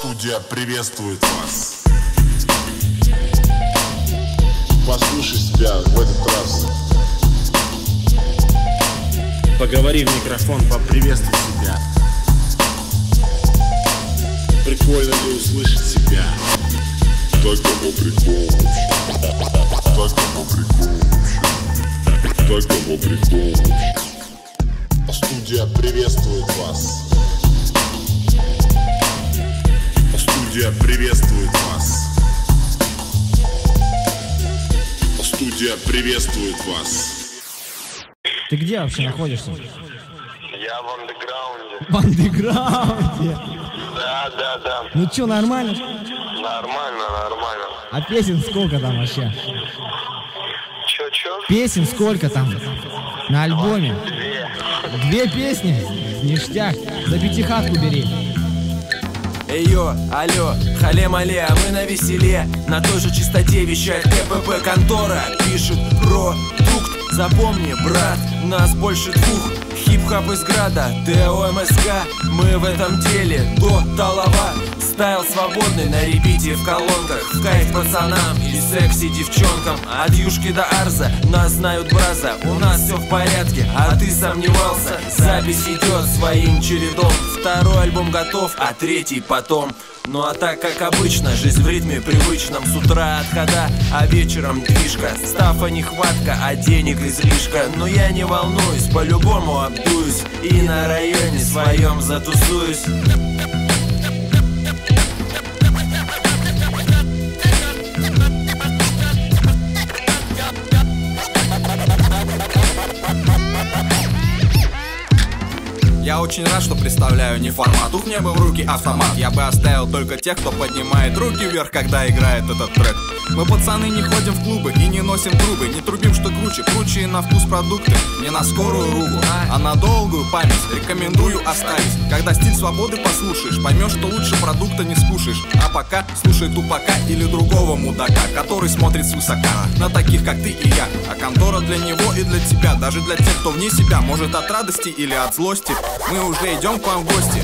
Студия приветствует вас. Послушай себя в этот раз. Поговори в микрофон, поприветствуй себя. Прикольно ли услышать себя? Так кому прикол вообще? Так кому прикол вообще? Так кому прикол вообще? Студия приветствует вас. Студия приветствует вас. Студия приветствует вас. Ты где вообще находишься? Я в андеграунде. В андеграунде. Да, да, да. Ну чё, нормально? Нормально, нормально. А песен сколько там вообще? Чё, чё? Песен сколько там? На альбоме? Две. Две песни? Ништяк. За пятихатку бери. Эйо, алло, хале-мале, а мы на веселе. На той же частоте вещает КПП контора. Пишет продукт, запомни, брат, нас больше двух. Хип-хап из града, ТО МСК Мы в этом деле до талова Style свободный на репите в колонках. В кайф пацанам и секси девчонкам. От Юшки до Арза нас знают браза У нас все в порядке, а ты сомневался. Запись идет своим чередом. Второй альбом готов, а третий потом. Ну а так, как обычно, жизнь в ритме привычном. С утра отхода, а вечером движка. Стафа нехватка, а денег излишка. Но я не волнуюсь, по-любому обдуюсь. И на районе своем затусуюсь Я очень рад, что представляю не формат. Ух, мне бы в руки автомат. Я бы оставил только тех, кто поднимает руки вверх, когда играет этот трек Мы пацаны не ходим в клубы и не носим трубы. Не трубим, что круче, круче на вкус продукты. Не на скорую руку, а на долгую память Рекомендую оставить. Когда стиль свободы послушаешь Поймешь, что лучше продукта не скушаешь. А пока слушай тупака или другого мудака Который смотрит свысока. На таких, как ты и я. А контора для него и для тебя. Даже для тех, кто вне себя Может от радости или от злости. Мы уже идем к вам в гости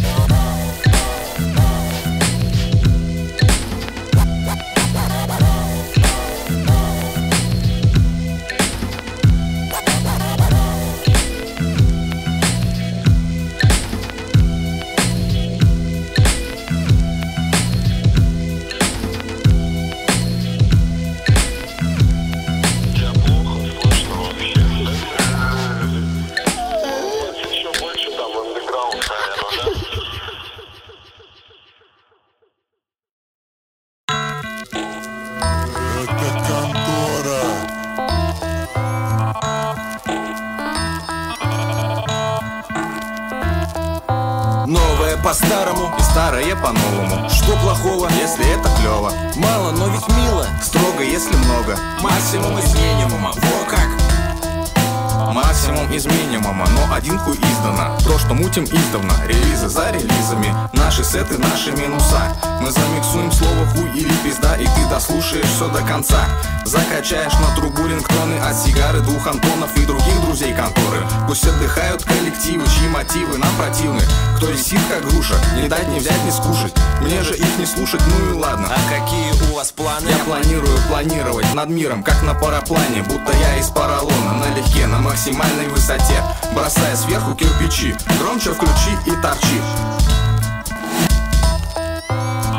конца. Закачаешь на трубу рингтоны От сигары двух Антонов и других друзей конторы. Пусть отдыхают коллективы, чьи мотивы нам противны. Кто висит как груша, не дать, не взять, не скушать. Мне же их не слушать, ну и ладно. А какие у вас планы? я планирую планировать над миром, как на параплане Будто я из поролона, налегке, на максимальной высоте. Бросая сверху кирпичи, громче включи и торчи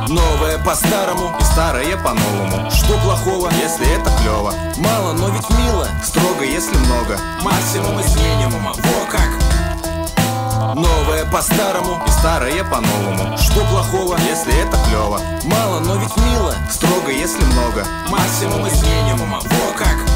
Новое по-старому И старое по-новому Что плохого? Если это клево Мало, но ведь мило Строго, если много Максимум из минимума Во как! Новое по-старому И старое по-новому Что плохого? Если это клево Мало, но ведь мило Строго, если много Максимум из минимума Во как!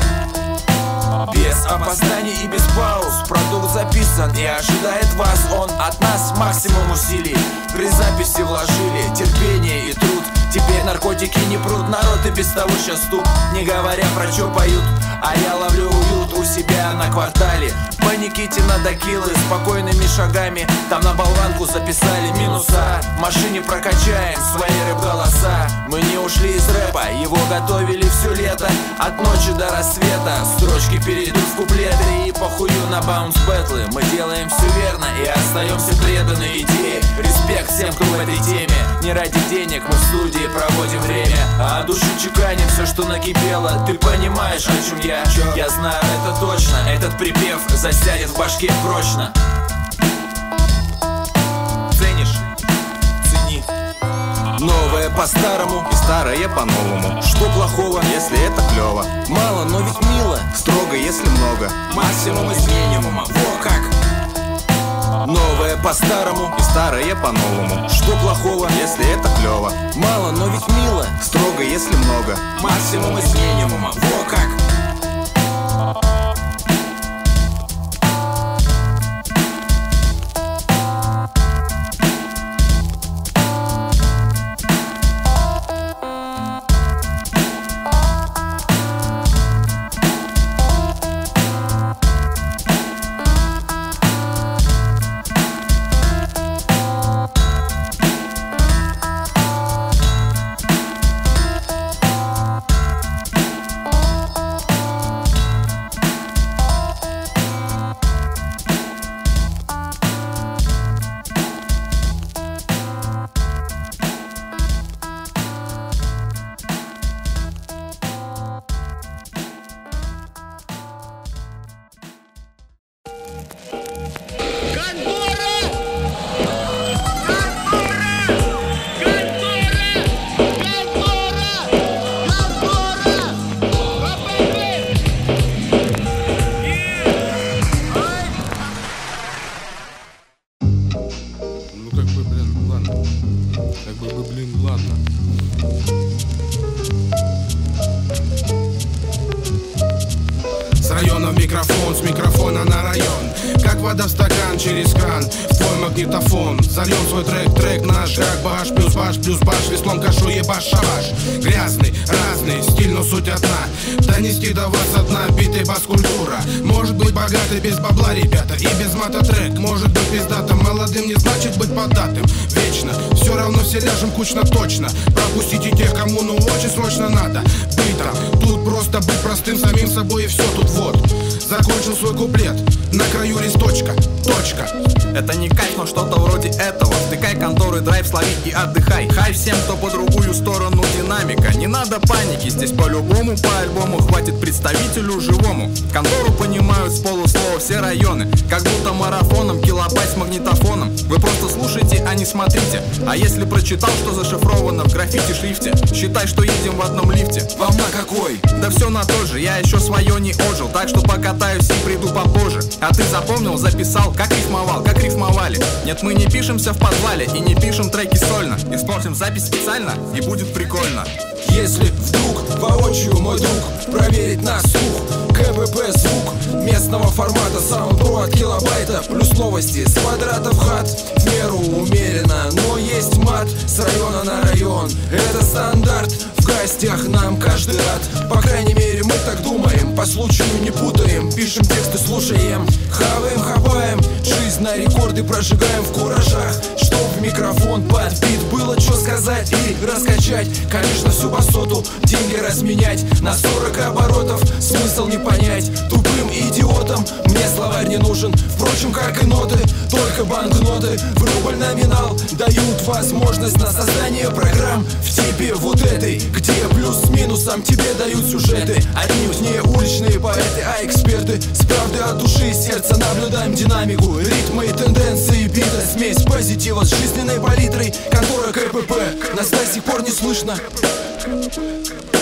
Без опозданий и без пауз. Продукт записан и ожидает вас. Он от нас максимум усилий. При записи вложили терпение и труд Теперь наркотики не прут Народ и без того сейчас стук Не говоря про чё поют А я ловлю уют у себя на квартале. По Никитина до Килы спокойными шагами. Там на болванку записали минуса. В машине прокачаем свои рэп-голоса Мы не ушли из рэпа, его готовили все лето. От ночи до рассвета Строчки перейдут в куплеты. И похую на баунс бэтлы Мы делаем все верно и остаемся преданы идее. Респект всем, кто в этой теме. Не ради денег мы в студии проводим время. А от души чеканим все, что накипело. Ты понимаешь, о чем я? Я знаю это точно. Этот припев засядет в башке прочно. Ценишь? Цени. Новое по-старому И старое по-новому. Что плохого? Если это клево? Мало, но ведь мило. Строго, если много. Максимум из минимума. Во как! Новое по-старому И старое по-новому Что плохого? Если это клево Мало, но ведь мило Строго, если много Максимум из минимума Во как! Все ляжем кучно точно. Пропустите тех, кому ну очень срочно надо. Быть тут просто быть простым самим собой и все тут вот. Закончил свой куплет, на краю листочка, точка Это не кайф, но что-то вроде этого. Втыкай конторы, драйв, слови и отдыхай. Хай всем, кто по другую сторону динамика. Не надо паники, здесь по-любому по альбому. Хватит представителю живому. Контору понимают с полуслова все районы. Как будто марафоном, килобайт с магнитофоном. Вы просто слушайте, а не смотрите. А если прочитал, что зашифровано в граффити шрифте? Считай, что едем в одном лифте. Вам на какой? Да все на то же, я еще свое не отжил Так что покатаюсь и приду попозже. А ты запомнил, записал, как рифмовал, как рифмовали? Нет, мы не пишемся в подвале и не пишем треки сольно. Испортим запись специально и будет прикольно. Если вдруг воочию мой друг проверить на слух КПП звук местного формата Саундпро от килобайта Плюс новости с квадратов хат. В меру умеренно, но есть мат С района на район. Это стандарт В гостях нам каждый рад. По крайней мере мы так думаем По случаю не путаем. Пишем тексты, слушаем Хаваем, хапаем Жизнь на рекорды прожигаем в куражах. Чтоб в микрофон под бит было что сказать и раскачать. Конечно всю басоту деньги разменять. На 40 оборотов смысл не понять идиотам мне словарь не нужен Впрочем, как и ноты, только банкноты В рубль номинал. Дают возможность на создание программ. В типе вот этой, где плюс с минусом тебе дают сюжеты. Отнюдь не уличные поэты, а эксперты С правды от души. И сердца наблюдаем динамику Ритмы и тенденции бита Смесь позитива с жизненной палитрой Контора КПП, нас до сих пор не слышно. Эй,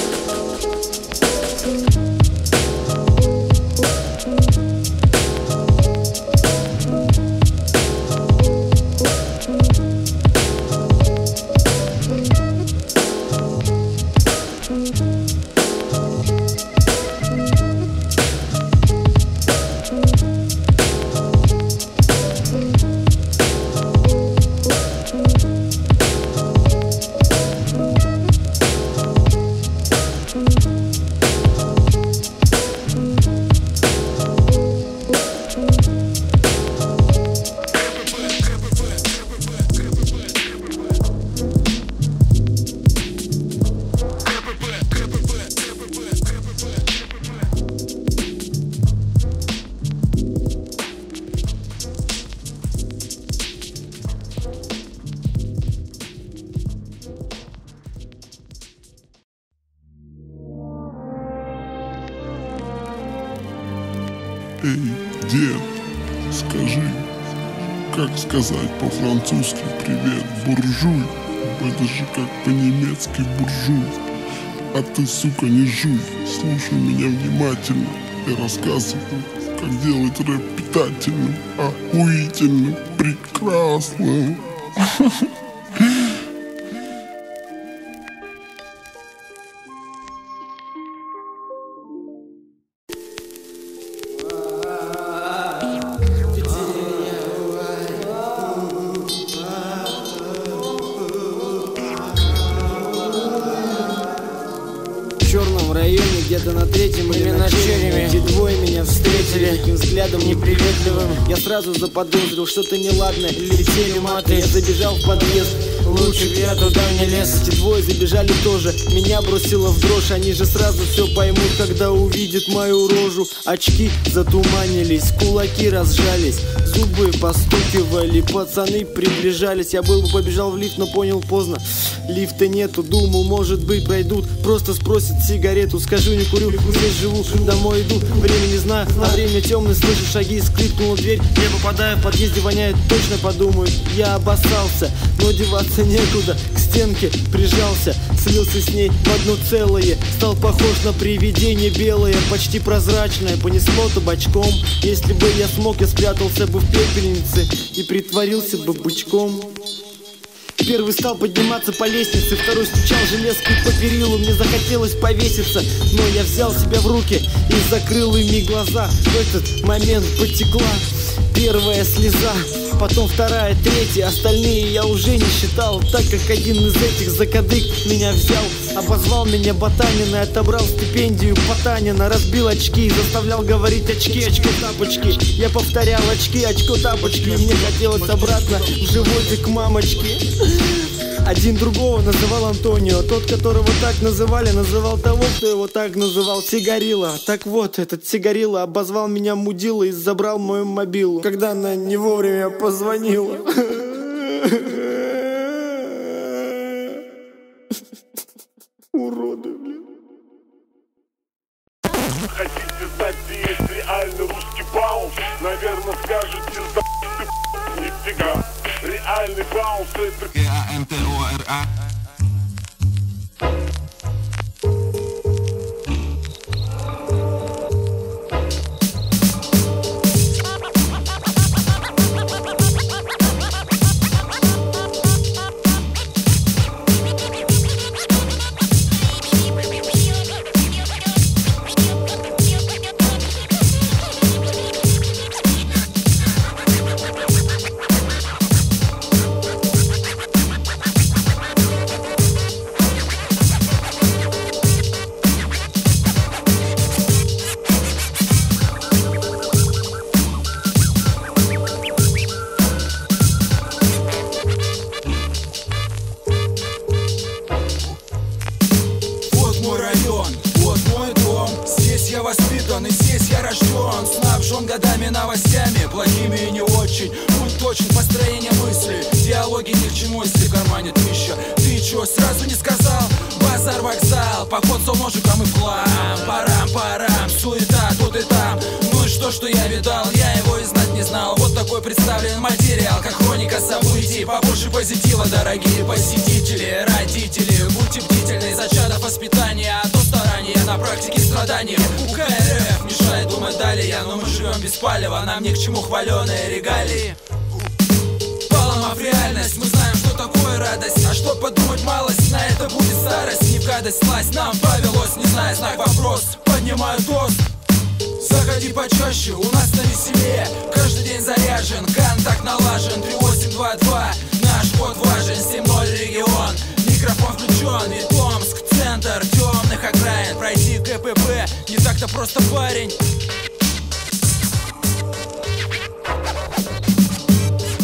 сказать по-французски привет, буржуй? Это же как по-немецки буржуй. А ты, сука, не жуй, слушай меня внимательно. Я рассказываю, как делать рэп питательным, охуительным, прекрасным. Заподозрил что-то неладное Летели маты, я забежал в подъезд Лучше б я туда не лез. Эти двое забежали тоже. Меня бросило в дрожь. Они же сразу все поймут, когда увидят мою рожу. Очки затуманились, кулаки разжались. Зубы постукивали, пацаны приближались. Я был бы побежал в лифт, но понял поздно. Лифта нету, думал, может быть пройдут. Просто спросят сигарету, скажу не курю Здесь живу, домой иду, время не знаю На время темное, слышу шаги, скрипнула дверь. Я попадаю в подъезде, воняет, точно подумают. Я обоссался, но деваться некуда К стенке прижался, слился с ней в одно целое Стал похож на привидение белое, почти прозрачное Понесло табачком, если бы я смог, я спрятался бы в пепельнице И притворился бы бычком Первый стал подниматься по лестнице, второй стучал железкой по перилу. Мне захотелось повеситься, но я взял себя в руки и закрыл ими глаза. В этот момент потекла первая слеза, потом вторая, третья, остальные я уже не считал, так как один из этих закадык меня взял, обозвал меня ботанин и отобрал стипендию Потанина, разбил очки и заставлял говорить очки, очко, тапочки. Я повторял очки, очко, тапочки, и мне хотелось обратно в животик мамочки. Один другого называл Антонио. Тот, которого так называли, называл того, кто его так называл. Сигарила Так вот, этот Сигарила обозвал меня мудила и забрал мою мобилу Когда она не вовремя позвонила Уроды, блин баунс это воспитан и здесь я рожден Снабжен годами новостями, плохими и не очень. Будь точен построение мысли. Диалоги ни к чему, если в кармане тысяча. Ты чё, сразу не сказал? Базар, вокзал, поход со ножиком и план. Парам-парам, суета тут и там И что, я видал, я его и знать не знал. Вот такой представлен материал, как хроника событий. Побольше позитива, дорогие посетители Родители, будьте бдительны за чадов воспитания А то старания на практике страдания. У КРФ мешает думать далее Но мы живем без палева, нам ни к чему хваленые регалии. Поломав реальность, мы знаем, что такое радость. А что подумать малость, на это будет старость. Не в гадость сласть, нам повелось, не зная знак вопрос. Поднимаю тост Заходи почаще, у нас на веселее. Каждый день заряжен, контакт налажен. 3822, наш код важен. 7-0 регион, микрофон включен И Томск, центр темных окраин. Пройти КПП, не так-то просто парень.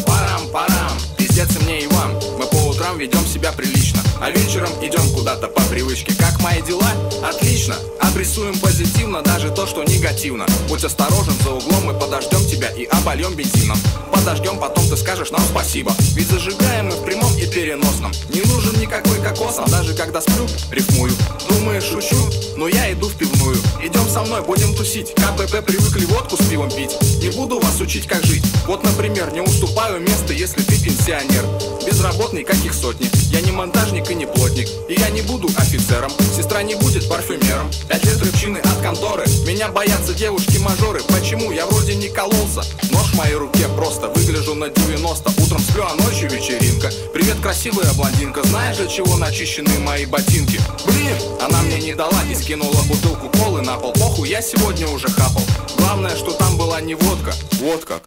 Парам-парам, пиздец и мне и вам. Мы по утрам ведем себя прилично А вечером идем куда-то по привычке. Как мои дела? Отлично Обрисуем позитивно даже то, что негативно. Будь осторожен, за углом мы подождем тебя И обольем бензином. Подождем, потом ты скажешь нам спасибо. Ведь зажигаем мы в прямом и переносном. Не нужен никакой кокос, а даже когда сплю, рифмую. Думаешь, шучу? Но я иду в пивную Идем со мной, будем тусить. КПП привыкли водку с пивом пить. Не буду вас учить, как жить. Вот, например, не уступаю место, если ты пенсионер. Безработный, каких сотни. Я не монтажник и не плотник. И я не буду офицером. Сестра не будет парфюмером. Пять лет рыбчины от конторы. Меня боятся девушки-мажоры Почему? Я вроде не кололся? Нож в моей руке просто Выгляжу на 90 Утром сплю, а ночью вечеринка. Привет, красивая блондинка. Знаешь, для чего начищены мои ботинки? Блин, она мне не дала И скинула бутылку колы на пол Похуй, я сегодня уже хапал Главное, что там была не водка Вот как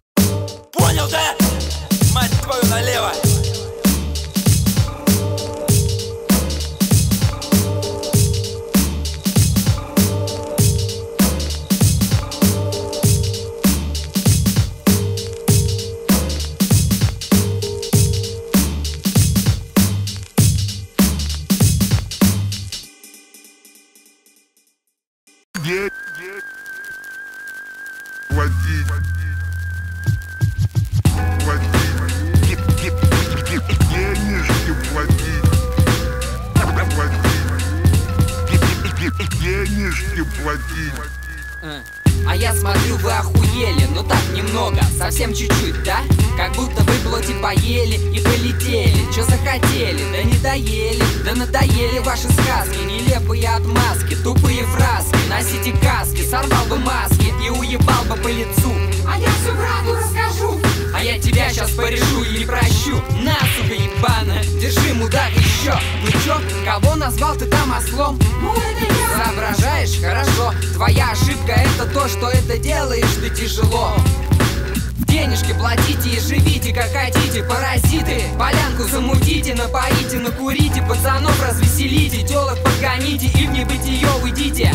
Понял, да? Мать твою налево! Тяжело. Денежки платите и живите как хотите, паразиты. Полянку замутите, напоите, накурите Пацанов развеселите, телок подгоните И в небытие уйдите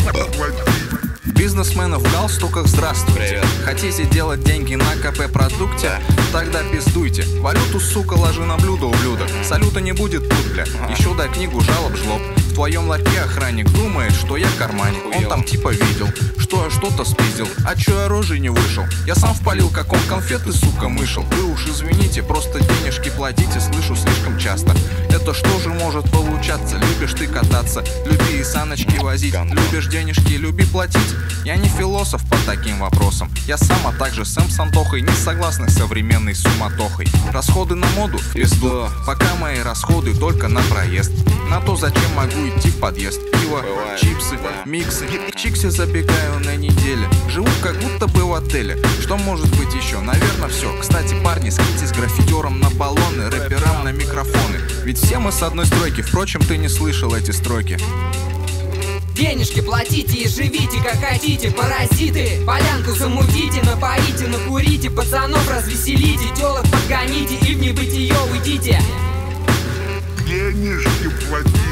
Бизнесмены в галстуках, здравствуйте Хотите делать деньги на КП продукте? Тогда пиздуйте. Валюту, сука, ложи на блюдо, ублюдок. Салюта не будет тут, бля. Еще дай книгу жалоб, жлоб. В твоем ларьке охранник думает, что я карманник. Он там типа видел, что я что-то спиздил. А чё я рожей не вышел? Я сам впалил, как он конфеты, сука, мышел. Вы уж извините, просто денежки платите Слышу слишком часто Это что же может получаться? Любишь ты кататься, люби и саночки возить. Любишь денежки, люби платить. Я не философ по таким вопросам. Я сам, а также Сэм с Антохой Не согласны с современной суматохой. Расходы на моду в пизду. Пока мои расходы только на проезд. На то, зачем могу идти в подъезд Пиво, чипсы, миксы. К чиксе забегаю на неделе. Живу как будто бы в отеле. Что может быть еще? Наверное, все Кстати, парни, скиньтесь граффитером на баллоны Рэперам на микрофоны. Ведь все мы с одной стройки. Впрочем, ты не слышал эти строки. Денежки платите и живите как хотите, паразиты. Полянку замутите, напоите, накурите. Пацанов развеселите, телок подгоните И в небытие уйдите. Денежки платить.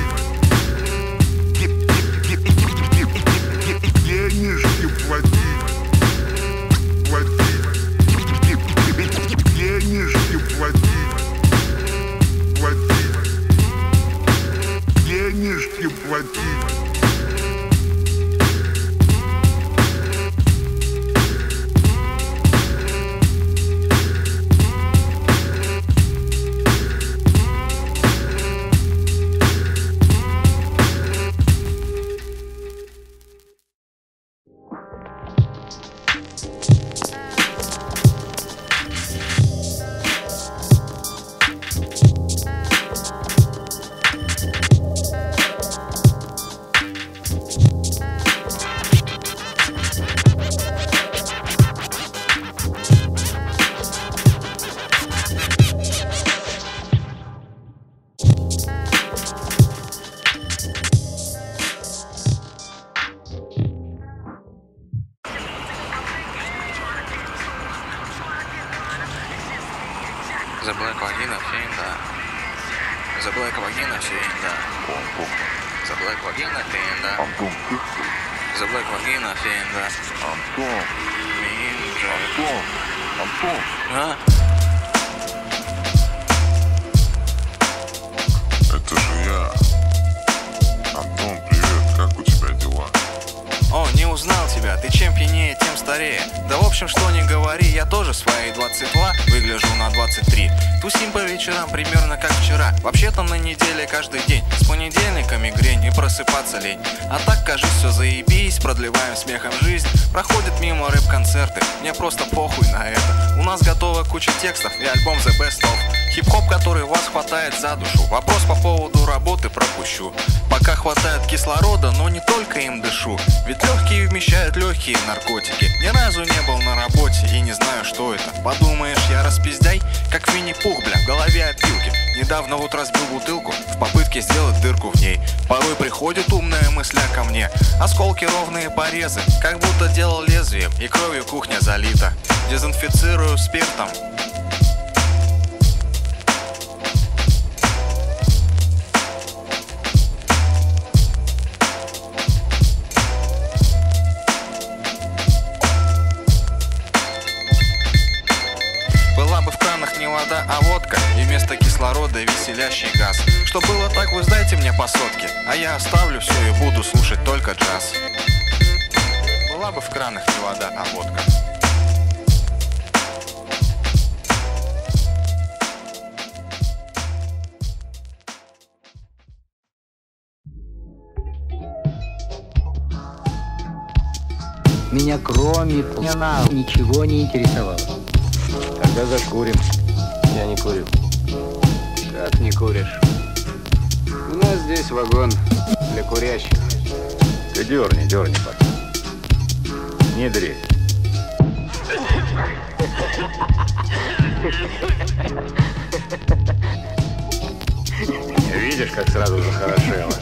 Общем, что не говори, я тоже свои 22 выгляжу на 23 Тусим по вечерам примерно как вчера. Вообще-то на неделе каждый день. С понедельника мигрень и просыпаться лень. А так, кажется, все заебись Продлеваем смехом жизнь. Проходят мимо рэп-концерты Мне просто похуй на это. У нас готова куча текстов и альбом The Best of Хип-хоп, который вас хватает за душу. Вопрос по поводу работы пропущу. Пока хватает кислорода, но не только им дышу. Ведь легкие вмещают легкие наркотики. Ни разу не был на работе и не знаю, что это. Подумаешь, я распиздяй, как Винни-Пух, бля, в голове опилки. Недавно вот разбил бутылку в попытке сделать дырку в ней. Порой приходит умная мысля ко мне. Осколки ровные порезы, как будто делал лезвием И кровью кухня залита. Дезинфицирую спиртом вода, а водка. И вместо кислорода веселящий газ. Что было так, вы сдайте мне по сотке. А я оставлю все и буду слушать только джаз. Была бы в кранах не вода, а водка. Меня кроме ничего не интересовало. Тогда закурим. Я не курю. Как не куришь? У нас здесь вагон для курящих. Ты дерни, дерни, пацан. Не дрей. Видишь, как сразу захорошело.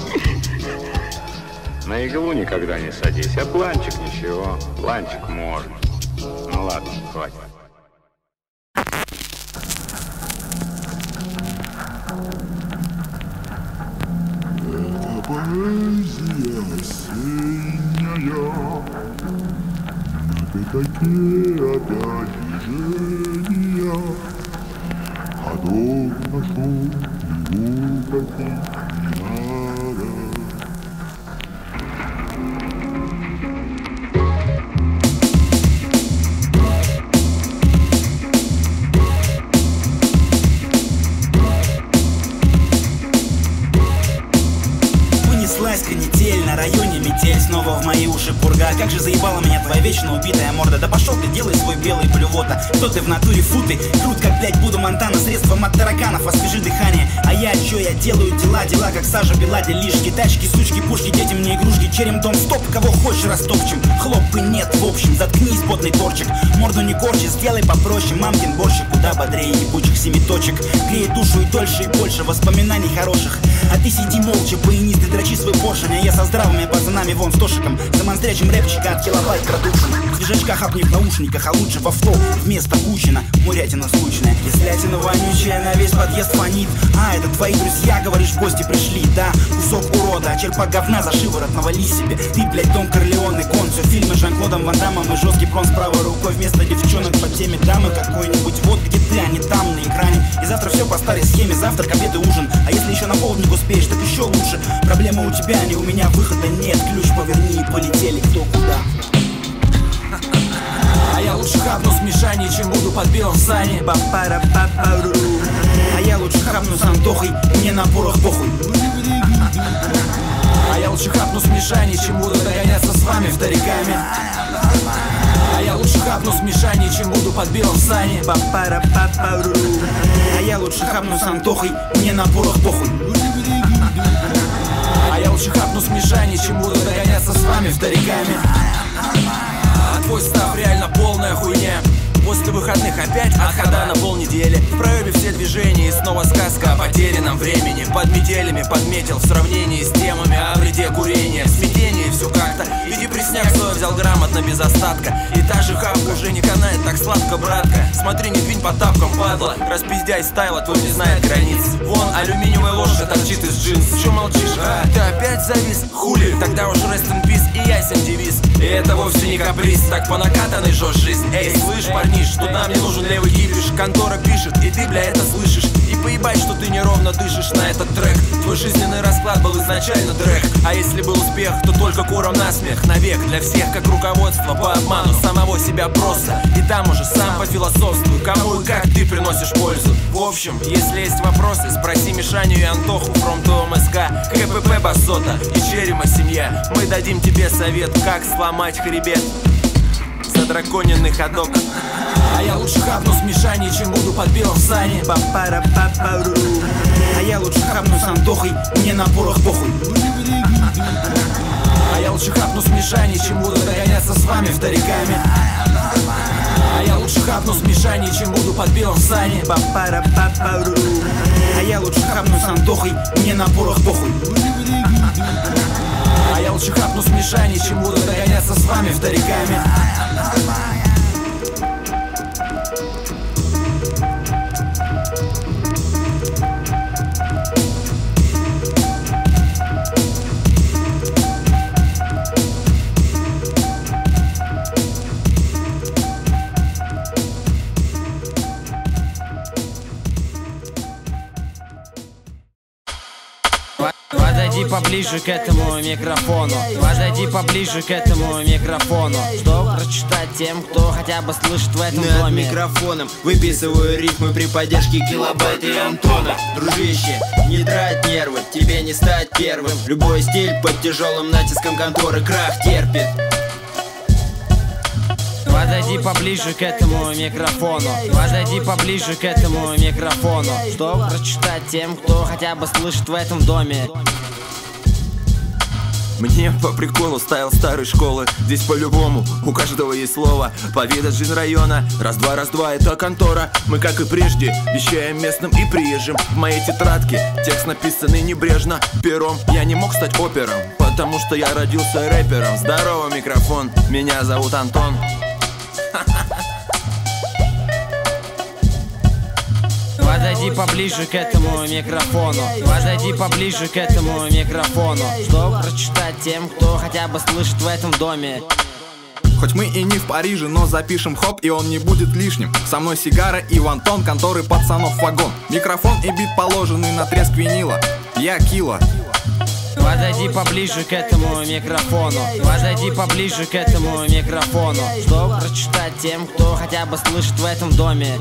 На иглу никогда не садись, а планчик ничего. Планчик можно. Ну ладно, хватит. А дом нашел его Снова в мои уши пурга. Как же заебала меня твоя вечно убитая морда. Да пошел ты, делай свой белый блювота. Кто ты в натуре футы? Крут как, блядь, буду Монтана. Средством от тараканов, освежи дыхание. А я чё, я делаю? Дела, дела как сажа Беладе Лишки, тачки, сучки, пушки, детям не игрушки. Черем дом, стоп, кого хочешь растопчем. Хлопы нет, в общем, заткнись, потный торчик. Морду не корчи, сделай попроще. Мамкин борщик, куда бодрее ебучих семиточек Греет душу и дольше и больше воспоминаний хороших А ты сиди молча, баянист, ты дрочи свой поршень А я со здравыми пацанами вон с тошиком. Замонстрячим рэпчика от килобайт кратушина В свежачках, а в наушниках, а лучше во флоу Вместо Кучина, мурятина скучная. Кислятина вонючая, на весь подъезд фонит. А, это твои друзья, говоришь, в гости пришли Да, кусок урода, а черпак говна за шиворот навали себе. Ты, блядь, Дон Корлеоне, кон. Все фильмы с Жан-Клодом Ван Даммом И жесткий прон с правой рукой Вместо девчонок под теме дамы Какой-нибудь. Вот где ты, а не там на экране. И завтра все по старой схеме Завтрак, обед и ужин Полдник успеешь, так еще лучше. Проблема у тебя, не у меня, выхода нет. Ключ поверни и полетели кто куда. А я лучше хапну с Мишаней, чем буду под белым в сане А я лучше хапну с Антохой Мне на порох похуй. А я лучше хапну с Мишаней, чем буду догоняться с вами вториками А я лучше хапну с Мишаней, чем буду под белым в сане А я лучше хапну с Антохой Мне на порох похуй А я лучше хапну с Мишаней, чем буду догоняться с вами вториками А твой став реально полная хуйня. После выходных опять отхода на полнедели. В проебе все движения и снова сказка о потерянном времени. Под метелями подметил в сравнении с темами о вреде курения. В смятении все как-то. И депресняк свой взял грамотно без остатка. И та же хавка уже не канает так сладко, братка. Смотри, не двинь по тапкам, падла. Распиздяй стайла, твой не знает границ. Вон алюминиевая ложка торчит из джинс. Че молчишь, а? Ты опять завис? Хули? Тогда уж rest in peace и ясен девиз. И это вовсе не каприз Так по накатанной жжешь жизнь. Эй, слышь, парни, звонишь Тут нам не нужен левый кипиш Контора пишет, и ты, бля, это слышишь. И поебать, что ты неровно дышишь на этот трек. Твой жизненный расклад был изначально дрэк. А если был успех, то только куром на смех Навек для всех, как руководство по обману Самого себя просто. И там уже сам по философству Кому и как ты приносишь пользу. В общем, если есть вопросы, спроси Мишаню и Антоху From ТОМСК, КПП Басота и Черема семья. Мы дадим тебе совет, как сломать хребет Задраконенный ходок А я лучше хапну с Мишаней, чем буду под белым в сане. А я лучше хапну с Антохой, мне на порох похуй я лучше хапну с Мишаней, чем буду догоняться с вами вториками А я лучше хапну с Мишаней, чем буду под белым папару А я лучше хапну с Антохой, мне на порох похуй. А я лучше хапну с Мишаней, чем буду догоняться с вами вториками Подойди поближе к этому микрофону. Подойди поближе к этому микрофону. Что прочитать тем, кто хотя бы слышит в этом Над доме. микрофоном выписываю рифмы при поддержке килобайта и Антона. Дружище, не трать нервы, тебе не стать первым. Любой стиль под тяжелым натиском конторы крах терпит. Подойди поближе к этому микрофону. Подойди поближе к этому микрофону. Что прочитать тем, кто хотя бы слышит в этом доме Мне по приколу ставил старой школы. Здесь по-любому, у каждого есть слово. Повидать жизнь района, раз-два, раз-два, это контора. Мы, как и прежде, вещаем местным и приезжим. В моей тетрадке текст написанный небрежно. Пером я не мог стать опером Потому что я родился рэпером. Здорово, микрофон, меня зовут Антон Подойди поближе к этому микрофону. Подойди поближе к этому микрофону Что прочитать тем, кто хотя бы слышит в этом доме. Хоть мы и не в Париже, но запишем хоп, и он не будет лишним. Со мной сигара и вантон, конторы пацанов вагон. Микрофон и бит положенный на треск винила. Я Кила Подойди поближе к этому микрофону. Подойди поближе к этому микрофону Что прочитать тем, кто хотя бы слышит в этом доме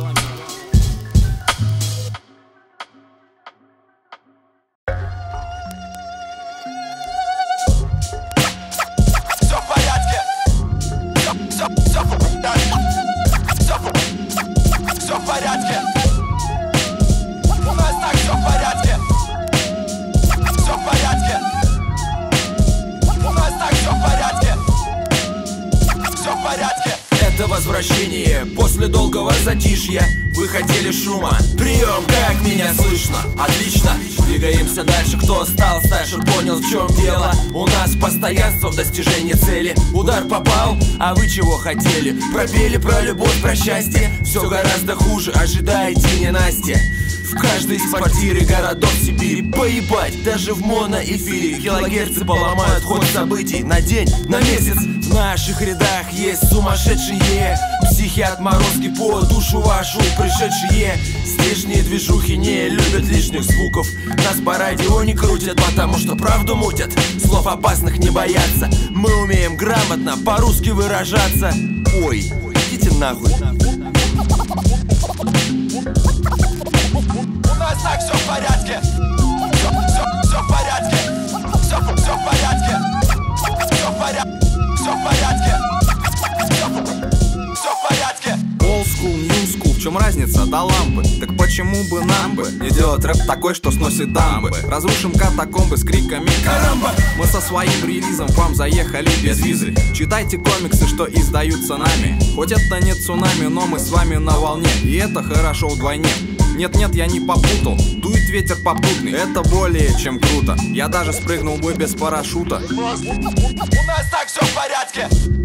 хотели? Пропели про любовь, про счастье. Все гораздо хуже, ожидаете ненастья в каждой из квартир и городов Сибири. Поебать, даже в моноэфире. Килогерцы поломают ход событий На день, на месяц Наших рядах есть сумасшедшие Психи отморозки по душу вашу пришедшие Здешние движухи не любят лишних звуков Нас по радио не крутят, потому что правду мутят Слов опасных не боятся Мы умеем грамотно по-русски выражаться Ой, идите нахуй У нас так все в порядке. Все, все, все в порядке. Все, все в порядке. Все в порядке. Все в порядке. Все в порядке. Old school, new school, в чем разница до лампы? Так почему бы нам бы не делать рэп такой, что сносит дамбы? Разрушим катакомбы с криками «Карамба!» Мы со своим релизом к вам заехали без визы Читайте комиксы, что издаются нами Хоть это не цунами, но мы с вами на волне И это хорошо вдвойне нет-нет, я не попутал. Дует ветер попутный, это более чем круто. Я даже спрыгнул бы без парашюта. У нас так все в порядке.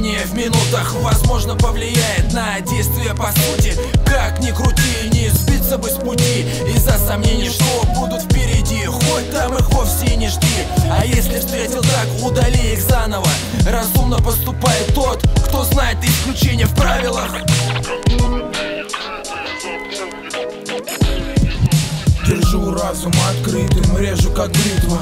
Мнение в минутах Возможно повлияет на действия по сути. Как ни крути, не сбиться бы с пути. Из-за сомнений, что будут впереди Хоть там их вовсе не жди. А если встретил так, удали их заново. Разумно поступает тот, кто знает исключения в правилах. Держу разум открытым, режу как бритва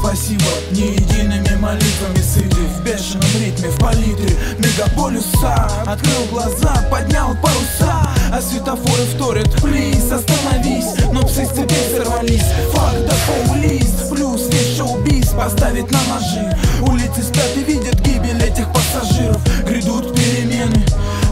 Спасибо. Не едиными молитвами Сыты в бешеном ритме, в палитре Мегаполиса. Открыл глаза, поднял паруса А светофоры вторят, плиз, остановись Но псы с цепей сорвались. Фак да поулист, плюс весь шоу-биз Поставить на ножи. Улицы спят и видят гибель этих пассажиров. Грядут перемены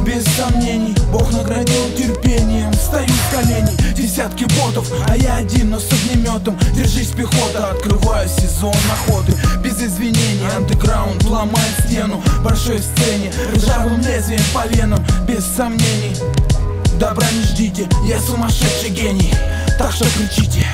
без сомнений. Бог наградил терпением. Встаю с коленей, десятки ботов А я один, но с огнеметом. Держись, пехота, открываю сезон охоты Без извинений, андеграунд ломает стену. В большой сцене, ржавым лезвием по венам. Без сомнений. Добра не ждите, я сумасшедший гений. Так что кричите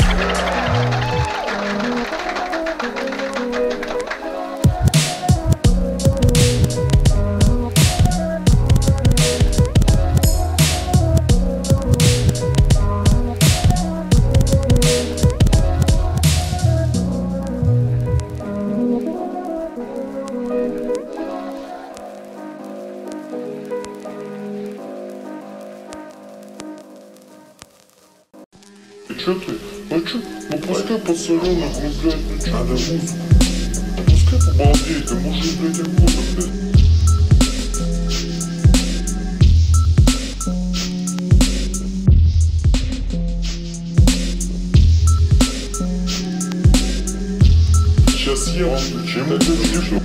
пускай пацаны ну блядь? Надо. Ну пускай побалдеет, да может, блядь, охота, блядь. Сейчас я вам включу, я включу.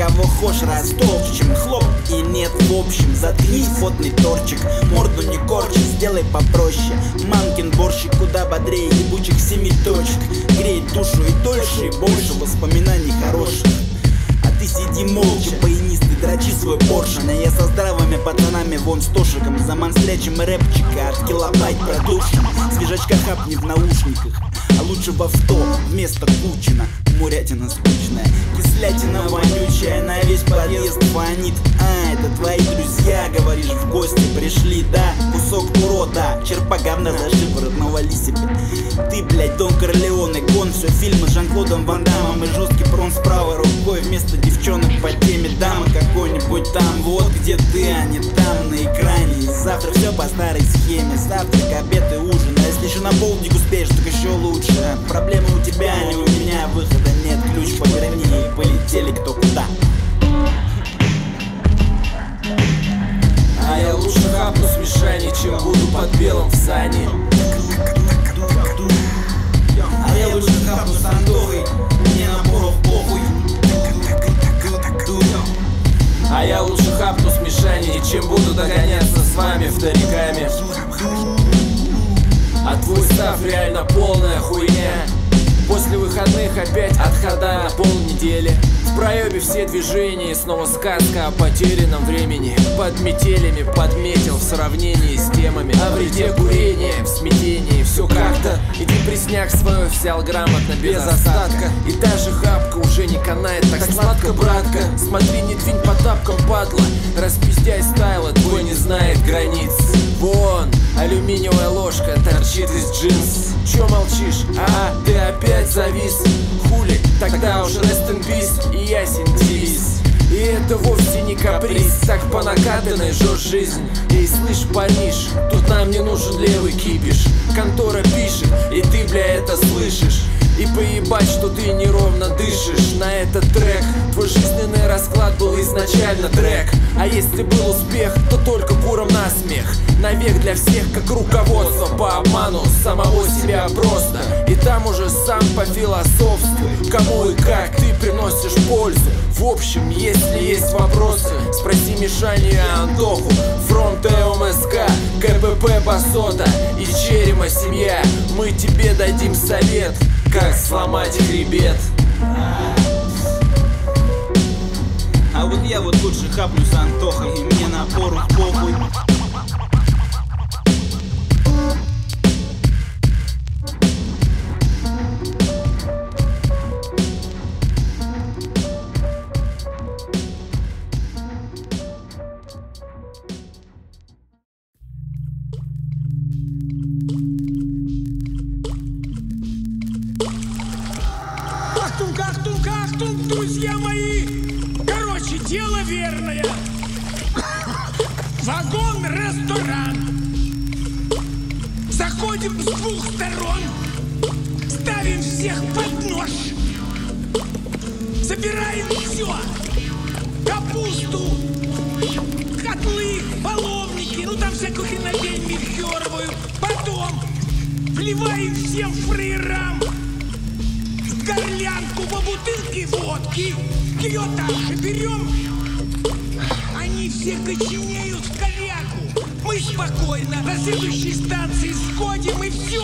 Кого хошь растолчим Хлоп. И нет в общем Заткнись, фотный торчик. Морду не корчи, сделай попроще. Мамкин борщик куда бодрее ебучих семи точек. Греет душу и дольше, и больше воспоминаний хороших. А ты сиди молча, баянистый, дрочи свой поршень А я со здравыми пацанами вон с тошиком За монстрячим рэпчика от килобайт продушим. Свежачка хапни в наушниках А лучше в авто вместо Кучина Мурятина скучная, кислятина вонючая На весь подъезд фонит А, это твои друзья, говоришь, в гости пришли, да? Кусок урода, черпа говна за шиворот, навали себе Ты, блядь, Дон Корлеоне, гон Все фильмы с Жан-Клодом Ван Дамом И жесткий прон с правой рукой Вместо девчонок по теме дамы какой-нибудь там. Вот где ты, а не там на экране. И завтра все по старой схеме. Завтрак, обед и ужин. А если еще на полдник успеешь, так еще лучше. Проблемы у тебя, а не у меня. Выхода нет, ключ поверни И полетели кто куда. А я лучше хапну с Мишани, чем буду под белым в сани. А я лучше хапну с Антохой Мне на порох похуй. А я лучше хапну с Мишани, чем буду догоняться с вами вториками А твой став реально полная хуйня После выходных опять отхода на полнедели В проебе все движения и снова сказка о потерянном времени. Под метелями подметил в сравнении с темами. О вреде курения, в смятении все как-то. И депресняк свое взял грамотно, без остатка. И даже хапка уже не канает так сладко, братка. Смотри, не двинь по тапкам, падла. Распиздяй стайла, твой не знает границ. Вон, алюминиевая ложка торчит из джинс. Чё молчишь, а? Ты опять завис? Хули, тогда уж rest in peace и ясен девиз и это вовсе не каприз Так по накатанной жжешь жизнь. Эй, слышь, парниш, тут нам не нужен левый кипиш. Контора пишет, и ты, бля, это слышишь и поебать, что ты неровно дышишь на этот трек. Твой жизненный расклад был изначально трек. А если был успех, то только куром на смех Навек для всех, как руководство по обману Самого себя просто. И там уже сам по философству Кому и как ты приносишь пользу. В общем, если есть вопросы Спроси Мишаню и Антоху. From ТМСК, КПП Басота И Черема семья. Мы тебе дадим совет как сломать хребет. А вот я вот лучше хаплю с Антохой И мне на порох похуй дело верное. Вагон-ресторан. Заходим с двух сторон. Ставим всех под нож. Собираем все. Капусту, котлы, половники, ну там всякую хренотень мельхиоровую. Потом вливаем всем фрейрам горлянку по бутылке водки. Ее берем. Они все коченеют в коряку. Мы спокойно на следующей станции сходим и все.